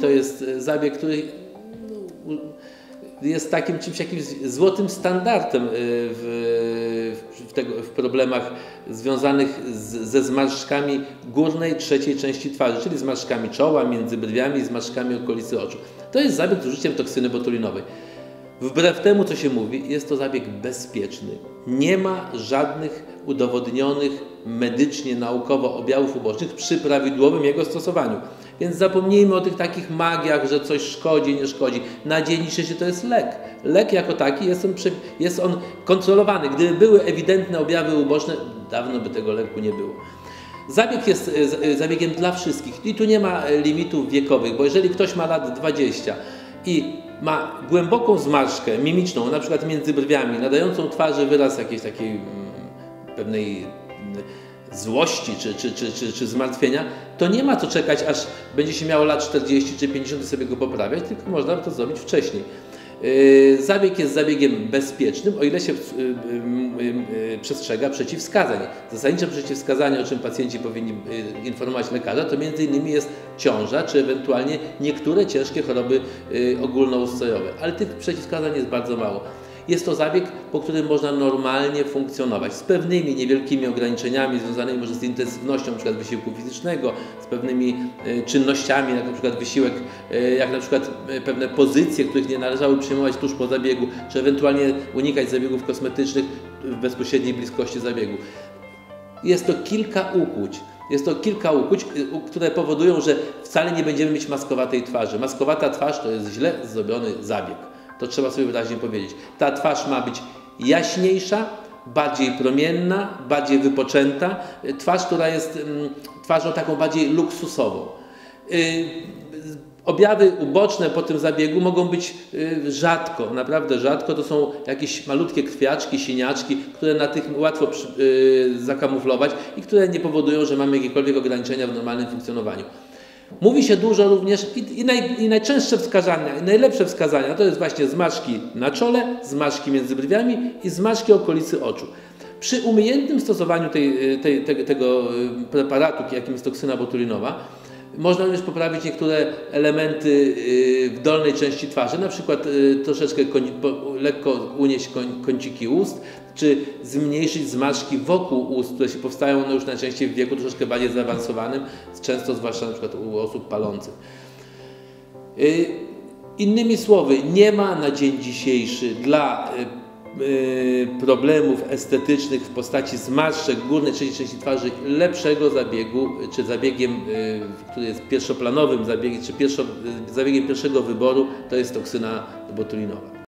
To jest e, zabieg, który no, jest takim czymś, jakimś złotym standardem e, w, w, tego, w problemach związanych z, ze zmarszczkami górnej, trzeciej części twarzy, czyli zmarszczkami czoła, między brwiami, zmarszczkami okolicy oczu. To jest zabieg z użyciem toksyny botulinowej. Wbrew temu, co się mówi, jest to zabieg bezpieczny. Nie ma żadnych udowodnionych medycznie, naukowo objawów ubocznych przy prawidłowym jego stosowaniu. Więc zapomnijmy o tych takich magiach, że coś szkodzi, nie szkodzi. Na dzień dzisiejszy to jest lek. Lek jako taki jest on, jest on kontrolowany. Gdyby były ewidentne objawy uboczne, dawno by tego leku nie było. Zabieg jest e, e, zabiegiem dla wszystkich i tu nie ma e, limitów wiekowych, bo jeżeli ktoś ma lat 20 i ma głęboką zmarszczkę mimiczną, na przykład między brwiami, nadającą twarzy wyraz jakiejś takiej mm, pewnej mm, złości czy, czy, czy, czy, czy zmartwienia, to nie ma co czekać, aż będzie się miało lat 40 czy 50 i sobie go poprawiać, tylko można to zrobić wcześniej. Yy, zabieg jest zabiegiem bezpiecznym, o ile się yy, yy, przestrzega przeciwwskazań. Zasadnicze przeciwwskazanie, o czym pacjenci powinni informować lekarza, to innymi jest ciąża, czy ewentualnie niektóre ciężkie choroby ogólnoustrojowe. Ale tych przeciwwskazań jest bardzo mało. Jest to zabieg, po którym można normalnie funkcjonować, z pewnymi niewielkimi ograniczeniami związanymi może z intensywnością np. wysiłku fizycznego, z pewnymi e, czynnościami, jak przykład wysiłek, e, jak przykład e, pewne pozycje, których nie należało przyjmować tuż po zabiegu, czy ewentualnie unikać zabiegów kosmetycznych w bezpośredniej bliskości zabiegu. Jest to kilka ukłuć. Jest to kilka ukłuć, które powodują, że wcale nie będziemy mieć maskowatej twarzy. Maskowata twarz to jest źle zrobiony zabieg. To trzeba sobie wyraźnie powiedzieć. Ta twarz ma być jaśniejsza, bardziej promienna, bardziej wypoczęta. Twarz, która jest mm, twarzą taką bardziej luksusową. Y, objawy uboczne po tym zabiegu mogą być y, rzadko, naprawdę rzadko. To są jakieś malutkie krwiaczki, siniaczki, które na tych łatwo y, zakamuflować i które nie powodują, że mamy jakiekolwiek ograniczenia w normalnym funkcjonowaniu. Mówi się dużo również i, i, naj, i, najczęstsze wskazania, i najlepsze wskazania to jest właśnie zmarszki na czole, zmarszki między brwiami i zmarszki okolicy oczu. Przy umiejętnym stosowaniu tej, tej, te, tego y, preparatu, jakim jest toksyna botulinowa, można również poprawić niektóre elementy y, w dolnej części twarzy, na przykład y, troszeczkę lekko unieść kąciki ust, czy zmniejszyć zmarszki wokół ust, które się powstają no już najczęściej w wieku troszeczkę bardziej zaawansowanym, często zwłaszcza na przykład u osób palących. Y, innymi słowy, nie ma na dzień dzisiejszy dla problemów estetycznych w postaci zmarszczek górnej trzeciej części twarzy lepszego zabiegu, czy zabiegiem, który jest pierwszoplanowym zabiegiem, czy pierwszo, zabiegiem pierwszego wyboru, to jest toksyna botulinowa.